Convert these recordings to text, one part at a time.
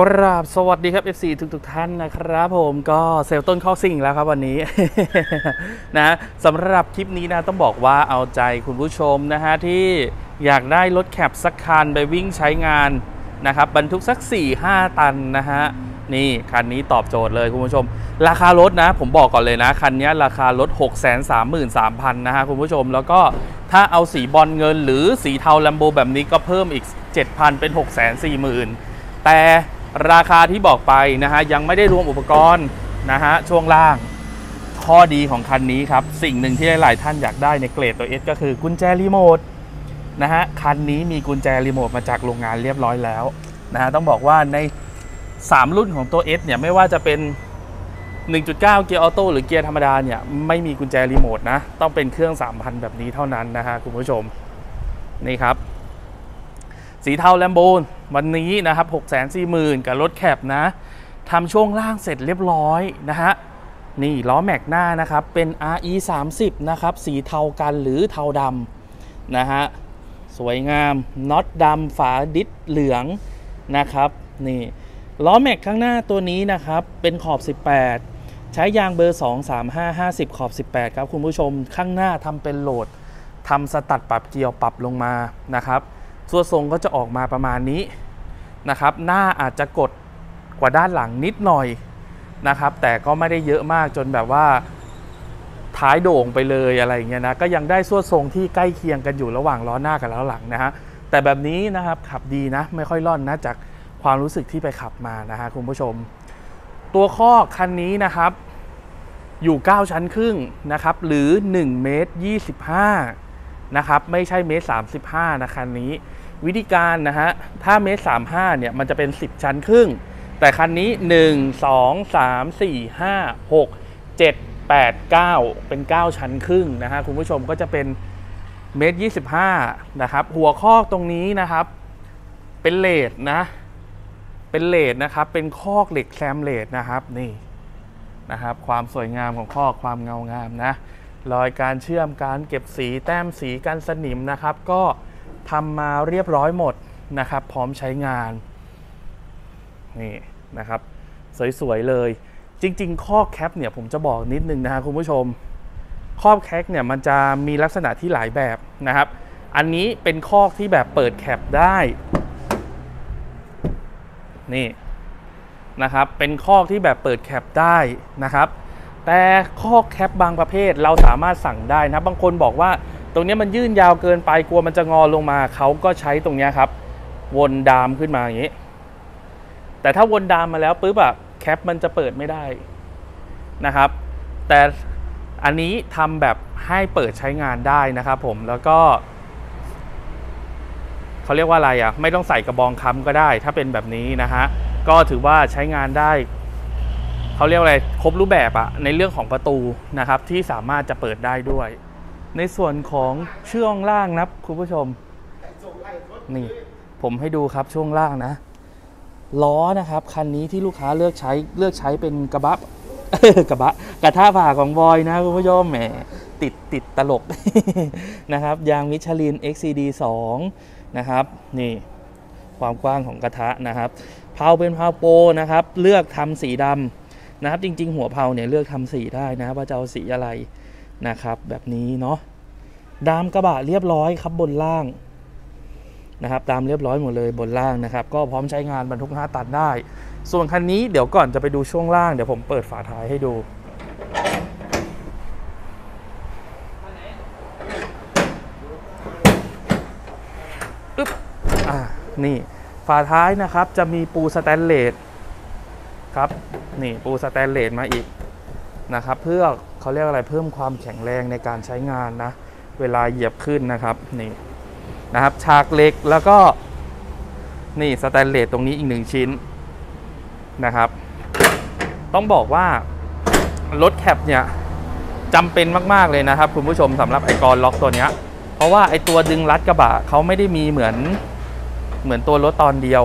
กราบสวัสดีครับ FC ทุกทุกๆท่านนะครับผมก็เซลล์ต้นข้อสิ่งแล้วครับวันนี้นะสำหรับคลิปนี้นะต้องบอกว่าเอาใจคุณผู้ชมนะฮะที่อยากได้รถแคปสักคันไปวิ่งใช้งานนะครับบรรทุกสัก 4-5 ตันนะฮะนี่คันนี้ตอบโจทย์เลยคุณผู้ชม ราคารถนะ ผมบอกก่อนเลยนะ คันนี้ราคารถ 633,000 นะฮะคุณผู้ชมแล้วก็ถ้าเอาสีบอลเงินหรือสีเทาแลมโบแบบนี้ก็เพิ่มอีก 7,000 เป็น 640,000แต่ ราคาที่บอกไปนะฮะยังไม่ได้รวมอุปกรณ์นะฮะช่วงล่างข้อดีของคันนี้ครับ สิ่งหนึ่งที่หลาย ๆ ท่านอยากได้ในเกรดตัว S ก็คือกุญแจรีโมทนะฮะคันนี้มีกุญแจรีโมทมาจากโรงงานเรียบร้อยแล้วนะฮะต้องบอกว่าใน 3 รุ่นของตัว S เนี่ยไม่ว่าจะเป็น 1.9 เกียร์ออโต้หรือเกียร์ธรรมดาเนี่ยไม่มีกุญแจรีโมทนะ ต้องเป็นเครื่อง 3,000 แบบนี้เท่านั้นนะฮะคุณผู้ชมนี่ครับ สีเทาแลมโบนวันนี้นะครับ6 4 0 0 0 0 กับรถแคปนะทำช่วงล่างเสร็จเรียบร้อยนะฮะนี่ล้อแม็กหน้านะครับเป็น RE 30นะครับสีเทากันหรือเทาดำนะฮะสวยงามน็อตดำฝาดิสเหลืองนะครับนี่ล้อแม็กข้างหน้าตัวนี้นะครับเป็นขอบ 18 ใช้ยางเบอร์ 2 3 5 50 ขอบ 18 ครับคุณผู้ชมข้างหน้าทำเป็นโหลดทำสตัดปรับเกียวปรับลงมานะครับ ส่วนทรงก็จะออกมาประมาณนี้นะครับ หน้าอาจจะกดกว่าด้านหลังนิดหน่อยนะครับ แต่ก็ไม่ได้เยอะมากจนแบบว่าท้ายโด่งไปเลยอะไรอย่างเงี้ยนะ ก็ยังได้ส่วนทรงที่ใกล้เคียงกันอยู่ระหว่างล้อหน้ากับล้อหลังนะฮะ แต่แบบนี้นะครับขับดีนะ ไม่ค่อยร่อนนะจากความรู้สึกที่ไปขับมานะฮะคุณผู้ชม ตัวข้อคันนี้นะครับอยู่ 9 ชั้นครึ่งนะครับ หรือ1เมตร25นะครับ ไม่ใช่เมตร35นะคันนี้ วิธีการนะฮะ ถ้าเมตร35เนี่ยมันจะเป็น 10 ชั้นครึ่ง แต่คันนี้ 1 2 3 4 5 6 7 8 9 เป็น 9 ชั้นครึ่งนะฮะ คุณผู้ชมก็จะเป็นเมตร25นะครับ หัวข้อตรงนี้นะครับ เป็นเลดนะ เป็นเลดนะครับ เป็นคอกเหล็กแซมเลดนะครับนี่นะครับ ความสวยงามของคอกความเงางามนะรอยการเชื่อมการเก็บสีแต้มสีกันสนิมนะครับ ก็ ทำมาเรียบร้อยหมดนะครับ พร้อมใช้งานนี่นะครับ สวยๆเลย จริง ๆ ข้อแคปเนี่ยผมจะบอกนิดนึงนะฮะคุณผู้ชมครอแคปเนี่ยมันจะมีลักษณะที่หลายแบบนะครับ อันนี้เป็นคอที่แบบเปิดแคปได้นี่นะครับ เป็นคอที่แบบเปิดแคปได้นะครับ แต่คอแคปบางประเภทเราสามารถสั่งได้นะ บางคนบอกว่า ตรงนี้มันยื่นยาวเกินไปกลัวมันจะงอลงมาเขาก็ใช้ตรงนี้ครับ วนดามขึ้นมาอย่างนี้ แต่ถ้าวนดามมาแล้วปุ๊บอะแคปมันจะเปิดไม่ได้นะครับ แต่อันนี้ทำแบบให้เปิดใช้งานได้นะครับผมแล้วก็เขาเรียกว่าอะไรอะไม่ต้องใส่กระบองค้ำก็ได้ ถ้าเป็นแบบนี้นะฮะก็ถือว่าใช้งานได้เขาเรียกอะไรครบรูปแบบอะในเรื่องของประตูนะครับที่สามารถจะเปิดได้ด้วย ในส่วนของช่วงล่างนะคุณผู้ชม นี่ ผมให้ดูครับช่วงล่างนะ ล้อนะครับคันนี้ที่ลูกค้าเลือกใช้เลือกใช้เป็นกระบะกระบะกระทะผ่าของบอยนะคุณผู้ชมแหมติดติดตลกนะครับ ยางมิชลิน XCD 2 นะครับ นี่ความกว้างของกระทะนะครับเพาเป็นเพาโปนะครับ เลือกทำสีดำนะครับ จริง ๆ หัวเพาเนี่ยเลือกทำสีได้นะว่าจะเอาสีอะไร นะครับ แบบนี้เนาะดามกระบะเรียบร้อยครับบนล่างนะครับตามเรียบร้อยหมดเลยบนล่างนะครับ ก็พร้อมใช้งานบรรทุก 5 ตันได้ ส่วนคันนี้เดี๋ยวก่อนจะไปดูช่วงล่างเดี๋ยวผมเปิดฝาท้ายให้ดู อึ๊บ อ่า นี่ ฝาท้ายนะครับจะมีปูสแตนเลสครับ นี่ปูสแตนเลสมาอีก นะครับ เพื่อเขาเรียกอะไรเพิ่มความแข็งแรงในการใช้งานนะ เวลาเหยียบขึ้นนะครับนี่นะครับฉากเหล็กแล้วก็นี่สแตนเลสตรงนี้อีกหนึ่งชิ้นนะครับ ต้องบอกว่ารถแคปเนี่ยจำเป็นมาก ๆ เลยนะครับ คุณผู้ชมสำหรับไอกรล็อกตัวเนี้ยเพราะว่าไอตัวดึงรัดกระบะเขาไม่ได้มีเหมือนเหมือนตัวรถตอนเดียว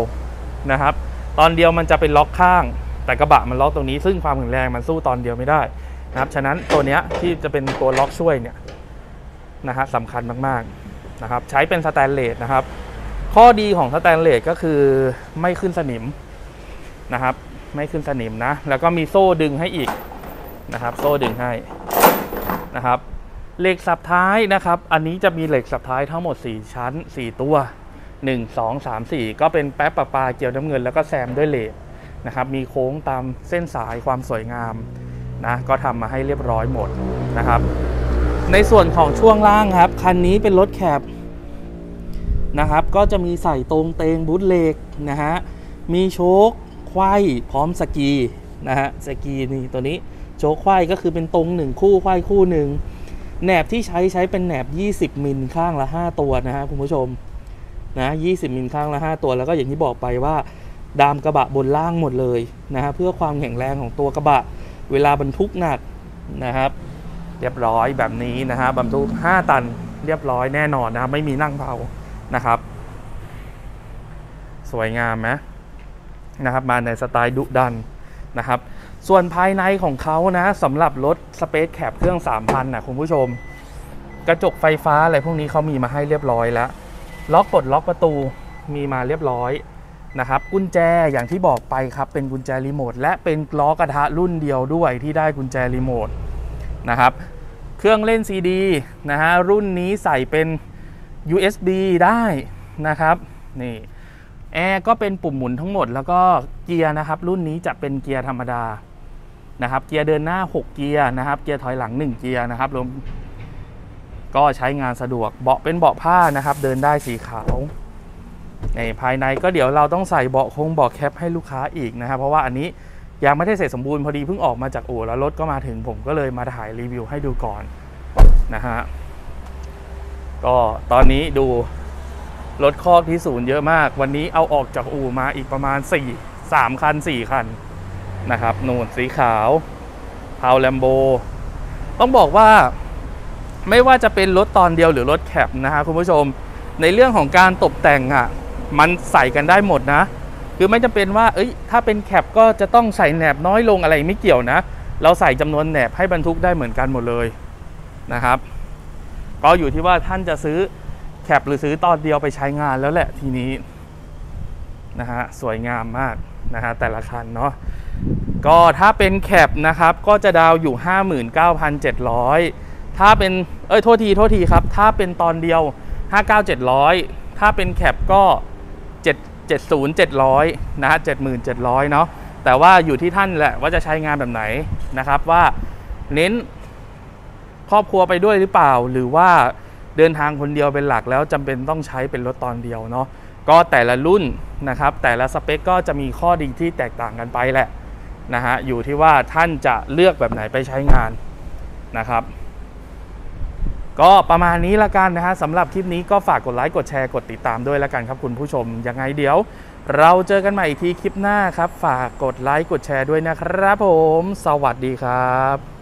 นะครับ ตอนเดียวมันจะเป็นล็อกข้าง แต่กระบะมันล็อกตรงนี้ซึ่งความแข็งแรงมันสู้ตอนเดียวไม่ได้นะครับฉะนั้นตัวเนี้ยที่จะเป็นตัวล็อกช่วยเนี่ยนะฮะสำคัญมากๆนะครับใช้เป็นสแตนเลสนะครับ ข้อดีของสแตนเลสก็คือไม่ขึ้นสนิมนะครับ ไม่ขึ้นสนิมนะ แล้วก็มีโซ่ดึงให้อีกนะครับ โซ่ดึงให้นะครับเหล็กสับท้ายนะครับ อันนี้จะมีเหล็กสับท้ายทั้งหมด 4 ชิ้น 4 ตัว 1 2 3 4 ก็เป็นแป๊บประปาเกลียวน้ำเงินแล้วก็แซมด้วยเหล็ก นะครับมีโค้งตามเส้นสายความสวยงามนะก็ทำมาให้เรียบร้อยหมดนะครับ ในส่วนของช่วงล่างครับ คันนี้เป็นรถแคบนะครับ ก็จะมีใส่ตรงเตงบูทเล็กนะฮะมีโชคไขว้พร้อมสกีนะฮะสกีนี่ตัวนี้โชคไขว้ก็คือเป็นตรงหนึ่งคู่ไขว้คู่หนึ่งแหนบที่ใช้ใช้เป็นแหนบ 20 มิลข้างละ 5 ตัวนะฮะคุณผู้ชมนะ20 มิลข้างละ 5 ตัวแล้วก็อย่างที่บอกไปว่า ดามกระบะบนล่างหมดเลยนะฮะเพื่อความแข็งแรงของตัวกระบะเวลาบรรทุกหนักนะครับ เรียบร้อยแบบนี้นะฮะบรรทุก 5 ตันเรียบร้อยแน่นอนนะครับไม่มีนั่งเผานะครับ สวยงามไหมนะครับมาในสไตล์ดุดันนะครับส่วนภายในของเขานะสำหรับรถ Space Cab เครื่อง 3,000นะคุณผู้ชม กระจกไฟฟ้าอะไรพวกนี้เขามีมาให้เรียบร้อยแล้ว ล็อกปลดล็อกประตูมีมาเรียบร้อย นะครับกุญแจอย่างที่บอกไปครับเป็นกุญแจรีโมทและเป็นล้อกระทะรุ่นเดียวด้วยที่ได้กุญแจรีโมทนะครับเครื่องเล่นซีดีนะฮะรุ่นนี้ใส่เป็น USB ได้นะครับนี่แอร์ก็เป็นปุ่มหมุนทั้งหมดแล้วก็เกียร์นะครับรุ่นนี้จะเป็นเกียร์ธรรมดานะครับเกียร์เดินหน้า 6 เกียร์นะครับเกียร์ถอยหลัง 1 เกียร์นะครับรวมก็ใช้งานสะดวกเบาะเป็นเบาะผ้านะครับเดินได้สีขาว ในภายในก็เดี๋ยวเราต้องใส่เบาะคงเบาะแคปให้ลูกค้าอีกนะครับเพราะว่าอันนี้ยังไม่ได้เสร็จสมบูรณ์พอดีเพิ่งออกมาจากอู่แล้วรถก็มาถึงผมก็เลยมาถ่ายรีวิวให้ดูก่อนนะฮะก็ตอนนี้ดูรถคอกที่ศูนย์เยอะมาก วันนี้เอาออกจากอู่มาอีกประมาณ 4 3 คัน 4 คันนะครับนูนสีขาวพาวแลมโบต้องบอกว่าไม่ว่าจะเป็นรถตอนเดียวหรือรถแคปนะฮะคุณผู้ชมในเรื่องของการตกแต่งอะ มันใส่กันได้หมดนะ คือไม่จำเป็นว่า เอ้ย ถ้าเป็นแคปก็จะต้องใส่แหนบน้อยลงอะไรไม่เกี่ยวนะ เราใส่จำนวนแหนบให้บรรทุกได้เหมือนกันหมดเลยนะครับ ก็อยู่ที่ว่าท่านจะซื้อแคปหรือซื้อตอนเดียวไปใช้งานแล้วแหละทีนี้นะฮะสวยงามมากนะฮะแต่ละคันเนาะก็ถ้าเป็นแคปนะครับก็จะดาวอยู่ 59,700 ถ้าเป็นเอ้ยโทษทีโทษทีครับ ถ้าเป็นตอนเดียว 59,700 ถ้าเป็นแคปก็ 70 700นะฮะ7700 เนาะแต่ว่าอยู่ที่ท่านแหละว่าจะใช้งานแบบไหนนะครับว่าเน้นครอบครัวไปด้วยหรือเปล่า หรือว่าเดินทางคนเดียวเป็นหลักแล้วจำเป็นต้องใช้เป็นรถตอนเดียวเนาะก็แต่ละรุ่นนะครับ แต่ละสเปคก็จะมีข้อดีที่แตกต่างกันไปแหละนะฮะอยู่ที่ว่าท่านจะเลือกแบบไหนไปใช้งานนะครับ ก็ประมาณนี้ละกันนะฮะสำหรับคลิปนี้ก็ฝากกดไลค์กดแชร์กดติดตามด้วยละกันครับคุณผู้ชมยังไงเดี๋ยว เราเจอกันใหม่อีกทีคลิปหน้าครับ ฝากกดไลค์กดแชร์ด้วยนะครับผม สวัสดีครับ